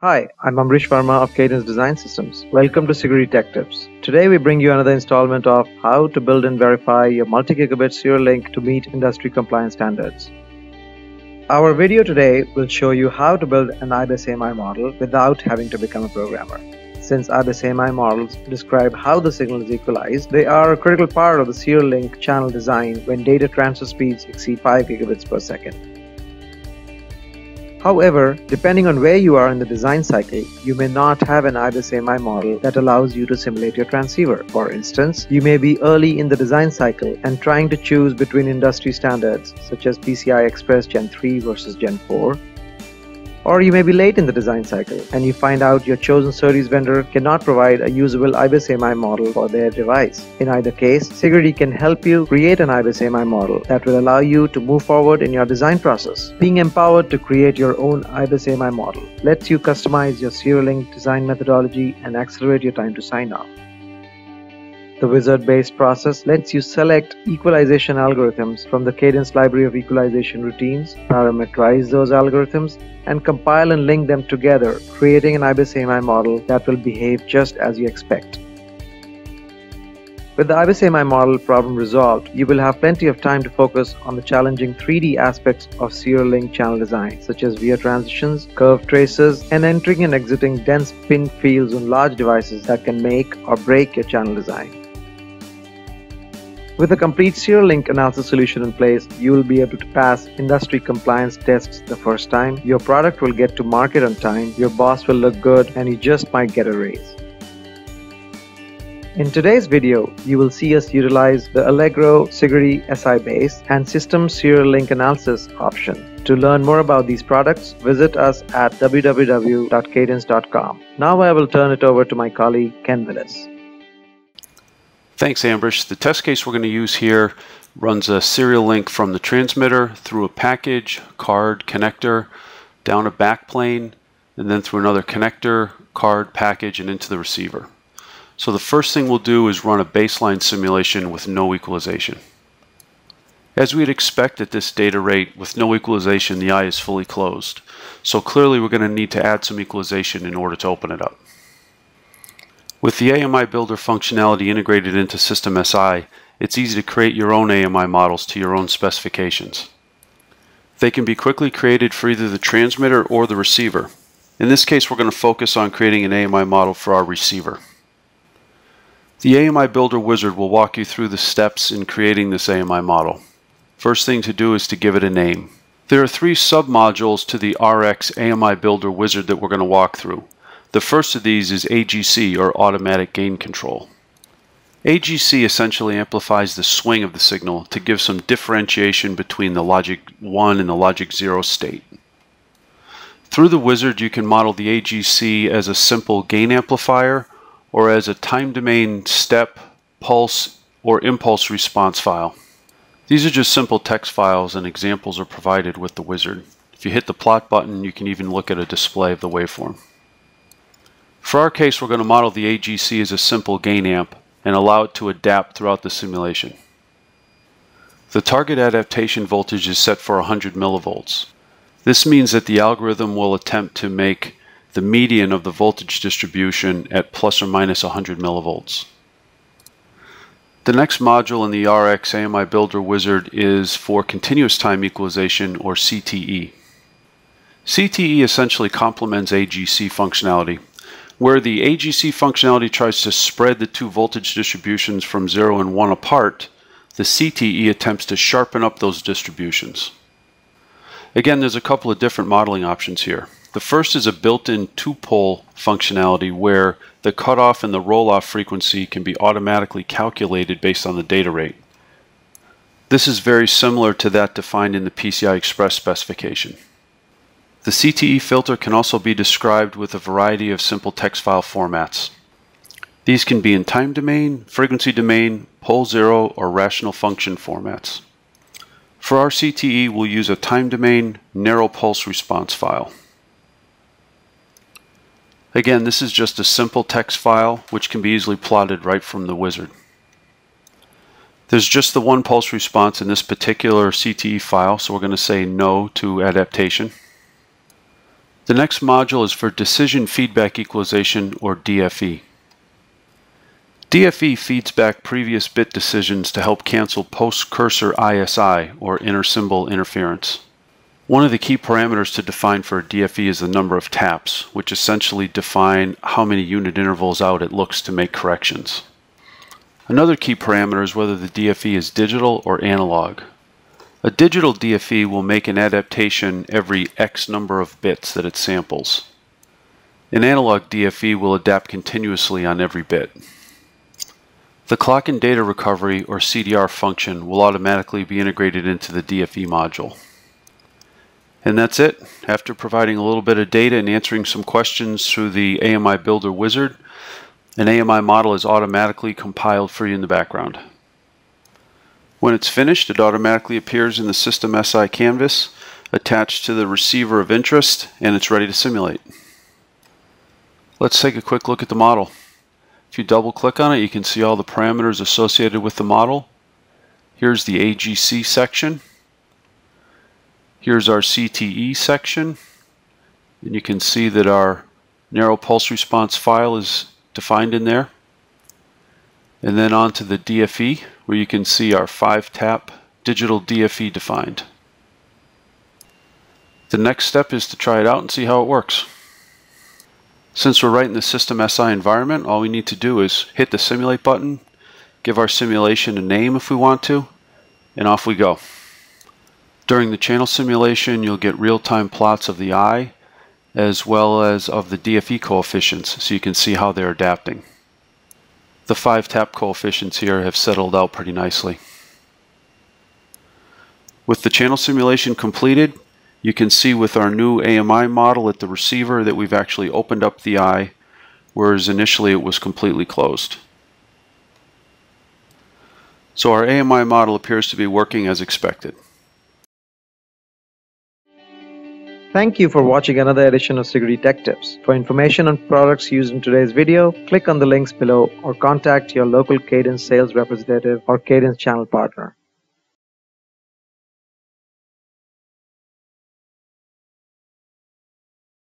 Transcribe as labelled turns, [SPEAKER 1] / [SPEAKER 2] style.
[SPEAKER 1] Hi, I'm Ambrish Verma of Cadence Design Systems. Welcome to Sigrity Tech Tips. Today we bring you another installment of how to build and verify your multi-gigabit serial link to meet industry compliance standards. Our video today will show you how to build an IBIS AMI model without having to become a programmer. Since IBIS AMI models describe how the signal is equalized, they are a critical part of the serial link channel design when data transfer speeds exceed 5 gigabits per second. However, depending on where you are in the design cycle, you may not have an IBIS AMI model that allows you to simulate your transceiver. For instance, you may be early in the design cycle and trying to choose between industry standards such as PCI Express Gen 3 versus Gen 4, or you may be late in the design cycle and you find out your chosen SerDes vendor cannot provide a usable IBIS AMI model for their device. In either case, Sigrity can help you create an IBIS AMI model that will allow you to move forward in your design process. Being empowered to create your own IBIS AMI model lets you customize your serial link design methodology and accelerate your time to sign off. The wizard-based process lets you select equalization algorithms from the Cadence library of equalization routines, parameterize those algorithms, and compile and link them together, creating an IBIS AMI model that will behave just as you expect. With the IBIS AMI model problem resolved, you will have plenty of time to focus on the challenging 3D aspects of serial link channel design, such as via transitions, curve traces, and entering and exiting dense pin fields on large devices that can make or break your channel design. With a complete serial link analysis solution in place, you will be able to pass industry compliance tests the first time, your product will get to market on time, your boss will look good, and you just might get a raise. In today's video, you will see us utilize the Allegro Sigrity SI base and System Serial Link Analysis option. To learn more about these products, visit us at www.cadence.com. Now I will turn it over to my colleague Ken Willis.
[SPEAKER 2] Thanks, Ambrish. The test case we're going to use here runs a serial link from the transmitter through a package, card, connector, down a backplane, and then through another connector, card, package, and into the receiver. So the first thing we'll do is run a baseline simulation with no equalization. As we'd expect at this data rate, with no equalization, the eye is fully closed. So clearly we're going to need to add some equalization in order to open it up. With the AMI Builder functionality integrated into System SI, it's easy to create your own AMI models to your own specifications. They can be quickly created for either the transmitter or the receiver. In this case, we're going to focus on creating an AMI model for our receiver. The AMI Builder wizard will walk you through the steps in creating this AMI model. First thing to do is to give it a name. There are three submodules to the RX AMI Builder wizard that we're going to walk through. The first of these is AGC, or Automatic Gain Control. AGC essentially amplifies the swing of the signal to give some differentiation between the logic 1 and the logic 0 state. Through the wizard, you can model the AGC as a simple gain amplifier or as a time domain step, pulse, or impulse response file. These are just simple text files and examples are provided with the wizard. If you hit the plot button, you can even look at a display of the waveform. For our case, we're going to model the AGC as a simple gain amp and allow it to adapt throughout the simulation. The target adaptation voltage is set for 100 millivolts. This means that the algorithm will attempt to make the median of the voltage distribution at plus or minus 100 millivolts. The next module in the RX AMI Builder Wizard is for continuous time equalization or CTE. CTE essentially complements AGC functionality where the AGC functionality tries to spread the two voltage distributions from 0 and 1 apart, the CTE attempts to sharpen up those distributions. Again, there's a couple of different modeling options here. The first is a built-in two-pole functionality where the cutoff and the roll-off frequency can be automatically calculated based on the data rate. This is very similar to that defined in the PCI Express specification. The CTE filter can also be described with a variety of simple text file formats. These can be in time domain, frequency domain, pole zero, or rational function formats. For our CTE, we'll use a time domain narrow pulse response file. Again, this is just a simple text file which can be easily plotted right from the wizard. There's just the one pulse response in this particular CTE file, so we're going to say no to adaptation. The next module is for Decision Feedback Equalization, or DFE. DFE feeds back previous bit decisions to help cancel post-cursor ISI, or inter-symbol interference. One of the key parameters to define for a DFE is the number of taps, which essentially define how many unit intervals out it looks to make corrections. Another key parameter is whether the DFE is digital or analog. A digital DFE will make an adaptation every X number of bits that it samples. An analog DFE will adapt continuously on every bit. The clock and data recovery or CDR function will automatically be integrated into the DFE module. And that's it. After providing a little bit of data and answering some questions through the AMI Builder wizard, an AMI model is automatically compiled for you in the background. When it's finished, it automatically appears in the System SI canvas attached to the receiver of interest and it's ready to simulate. Let's take a quick look at the model. If you double click on it, you can see all the parameters associated with the model. Here's the AGC section. Here's our CTE section. And you can see that our narrow pulse response file is defined in there. And then on to the DFE, where you can see our 5-tap digital DFE defined. The next step is to try it out and see how it works. Since we're right in the System SI environment, all we need to do is hit the Simulate button, give our simulation a name if we want to, and off we go. During the channel simulation, you'll get real-time plots of the eye as well as of the DFE coefficients so you can see how they're adapting. The 5-tap coefficients here have settled out pretty nicely. With the channel simulation completed, you can see with our new AMI model at the receiver that we've actually opened up the eye, whereas initially it was completely closed. So our AMI model appears to be working as expected.
[SPEAKER 1] Thank you for watching another edition of Sigrity Tech Tips. For information on products used in today's video, click on the links below or contact your local Cadence sales representative or Cadence channel partner.